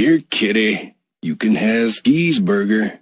Here, kitty, you can have cheeseburger.